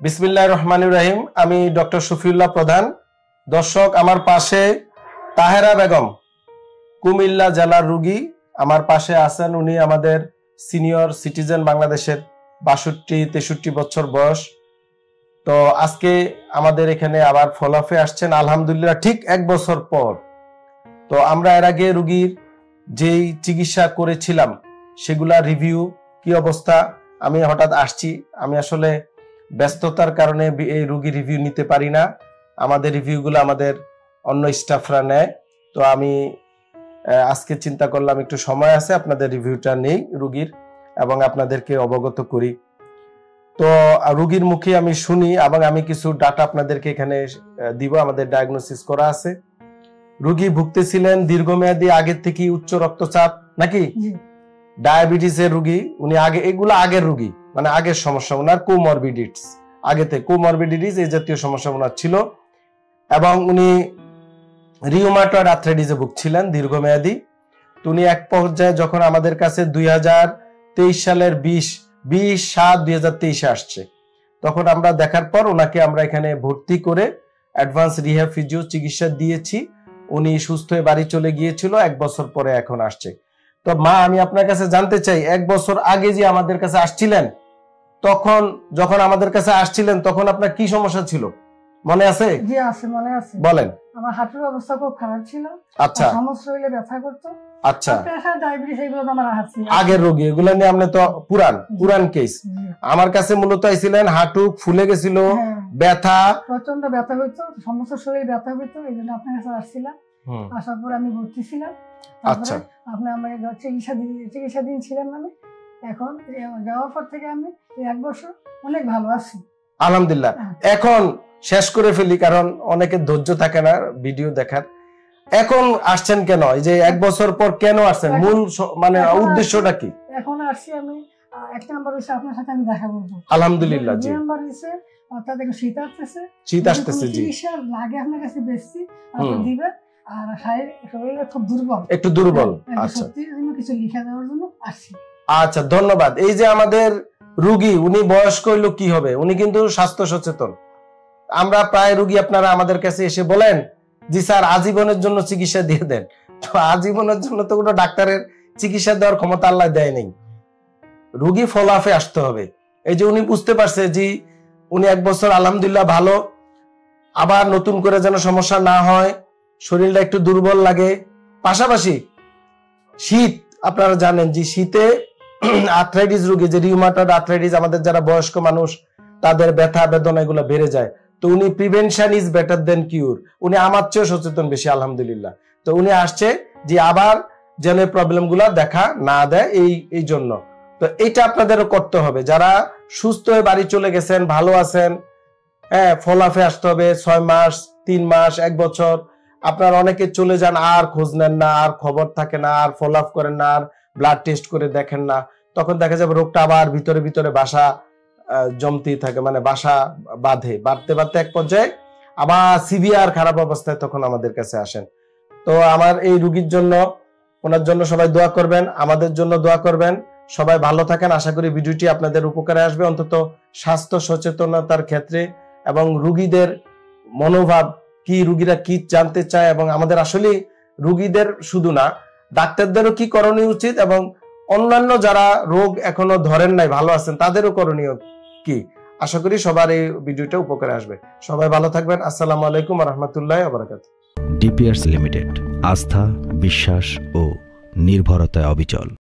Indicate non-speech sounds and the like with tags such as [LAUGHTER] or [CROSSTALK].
বিসমিল্লাহ রহমান রাহিম। আমি ডক্টর শফিউল্লাহ প্রধান। দর্শক, আমার পাশে তাহেরা বেগম, কুমিল্লা জেলার রুগী। আমার পাশে আছেন উনি আমাদের সিনিয়র সিটিজেন বাংলাদেশের বাষট্টি, তেষট্টি বছর বয়স। তো আজকে আমাদের এখানে আবার ফলাফে আসছেন। আলহামদুলিল্লাহ, ঠিক এক বছর পর। তো আমরা এর আগে রুগীর যেই চিকিৎসা করেছিলাম, সেগুলা রিভিউ কি অবস্থা? আমি হঠাৎ আসছি। আমি আসলে ব্যস্ততার কারণে এই রুগী রিভিউ নিতে পারি না। আমাদের রিভিউগুলো আমাদের অন্য স্টাফরা নেয়। তো আমি আজকে চিন্তা করলাম একটু সময় আছে আপনাদের রিভিউটা নেই রুগীর এবং আপনাদেরকে অবগত করি। তো রুগীর মুখে আমি শুনি এবং আমি কিছু ডাটা আপনাদেরকে এখানে দিব আমাদের ডায়াগনোসিস করা আছে। রুগী ভুগতেছিলেন দীর্ঘমেয়াদী আগের থেকে উচ্চ রক্তচাপ নাকি? ডায়াবেটিসের রুগী উনি আগে এগুলো আগের রুগী। মানে আগের সমস্যা ওনার কোমরবিডিটস আগেতে কোমরবিডিটিস এই জাতীয় সমস্যা ওনার ছিল। এবং উনি রিউমাটয়েড আর্থ্রাইটিসে ভুগছিলেন দীর্ঘমেয়াদী। উনি এক পর্যায়ে যখন আমাদের কাছে দুই হাজার তেইশ সালের বিশ বিশ সাত দুই হাজার তেইশে আসছে। তখন আমরা দেখার পর ওনাকে আমরা এখানে ভর্তি করে অ্যাডভান্স রিহ্যাব ফিজিও চিকিৎসা দিয়েছি। উনি সুস্থ হয়ে বাড়ি চলে গিয়েছিল, এক বছর পরে এখন আসছে। তো মা, আমি আপনার কাছে জানতে চাই, এক বছর আগে যে আমাদের কাছে আসছিলেন তখন যখন আমাদের কাছে আসছিলেন তখন আপনার কি সমস্যা ছিল? মনে আছে? জি আছে মনে আছে। বলেন। আমার হাঁটুর অবস্থা খুব খারাপ ছিল। আচ্ছা। সমস্ত শরীরে ব্যথা করতো। আচ্ছা। প্রেশার ডায়াবেটিস এগুলো তো আমার আছে আগের রোগী এগুলো নিয়ে আপনি তো পুরান পুরান কেস আমার কাছে মূলত আইছিলেন হাঁটু ফুলে গেছিল হ্যাঁ, ব্যথা। প্রচণ্ড ব্যথা হইতো সমস্ত শরীরে ব্যথা হইতো আপনার কাছে আসছিলাম। আসার পর আমি ভর্তি ছিলাম। আচ্ছা। আপনি আমাকে চিকিৎসা দিয়ে চিকিৎসা দিয়েছিলেন মানে? এখন যাওয়ার পর থেকে আমি এক বছর অনেক ভালো আছি। আলহামদুলিল্লাহ। হ্যাঁ। এখন শেষ করে ফেলি কারণ অনেকের ধৈর্য থাকে না ভিডিও দেখার। এখন আসছেন কেন? এই যে এক বছর পর কেন আসছেন? মূল মানে উদ্দেশ্যটা কি? এখন আসছি আমি এক নাম্বার হচ্ছে আপনার সাথে আমি দেখা করব আলহামদুলিল্লাহ জি। নাম্বার হচ্ছে অর্থাৎ এখন শীত আসতেছে। শীত আসতেছে জি। চিকিৎসা লাগে আপনার কাছে বেশি আপনি। দিবেন। আর শারীর- খুব দুর্বল। একটু দুর্বল হ্যাঁ, আচ্ছা। কিছু লিখে দেওয়ার জন্য আসছি। আচ্ছা ধন্যবাদ। এই যে আমাদের রুগী, উনি বয়স্ক হইল কি হবে? উনি কিন্তু স্বাস্থ্য সচেতন। আমরা প্রায় রুগী আপনারা আমাদের কাছে এসে বলেন, জি স্যার, আজীবনের জন্য চিকিৎসা দিয়ে দেন। তো আজীবনের জন্য তো কোনো ডাক্তারের চিকিৎসা দেওয়ার ক্ষমতা আল্লাহ দেয় নেই। রুগী ফলাফে আসতে হবে। এই যে উনি বুঝতে পারছে যে উনি এক বছর আলহামদুলিল্লাহ ভালো। আবার নতুন করে যেন সমস্যা না হয়, শরীরটা একটু দুর্বল লাগে। পাশাপাশি শীত, আপনারা জানেন যে শীতে [CLEARS THROAT] আর্থ্রাইটিস রোগী, যে রিউমাটয়েড আর্থ্রাইটিস আমাদের যারা বয়স্ক মানুষ, তাদের ব্যথা, বেদনা এগুলো বেড়ে যায়। তো উনি prevention is better than cure উনি আমার চেয়েও সচেতন বেশি, আলহামদুলিল্লাহ। তো উনি আসছে যে আবার যেন প্রবলেমগুলা দেখা না দেয় এই এই জন্য। তো এইটা আপনাদেরও করতে হবে। যারা সুস্থ হয়ে বাড়ি চলে গেছেন, ভালো আছেন হ্যাঁ ফলাফে আসতে হবে, ছয় মাস, তিন মাস, এক বছর। আপনার অনেকে চলে যান, আর খোঁজ নেন না, আর খবর থাকে না, আর ফলাফ করেন না, আর ব্লাড টেস্ট করে দেখেন না, তখন দেখা যাবে রোগটা আবার ভিতরে ভিতরে বাসা জমতেই থাকে মানে বাসা বাঁধে। বাড়তে বাড়তে এক পর্যায়ে আবার সিভিয়ার খারাপ অবস্থায় তখন আমাদের কাছে আসেন। তো আমার এই রুগীর জন্য, ওনার জন্য সবাই দোয়া করবেন, আমাদের জন্য দোয়া করবেন। সবাই ভালো থাকেন, আশা করি ভিডিওটি আপনাদের উপকারে আসবে। অন্তত স্বাস্থ্য সচেতনতার ক্ষেত্রে এবং রুগীদের মনোভাব, কি রুগীরা কি জানতে চায় এবং আমাদের আসলে রুগীদের শুধু না ডাক্তারদেরও কি করণীয় উচিত এবং অন্যান্য যারা রোগ এখনও ধরেন নাই, ভালো আছেন, তাদেরও করণীয় কি? আশা করি সবার এই ভিডিওটা উপকারে আসবে। সবাই ভালো থাকবেন। আসসালামু আলাইকুম রহমতুল্লাহ আবরাকাত ডিপিআরস লিমিটেড, আস্থা, বিশ্বাস ও নির্ভরতায় অবিচল।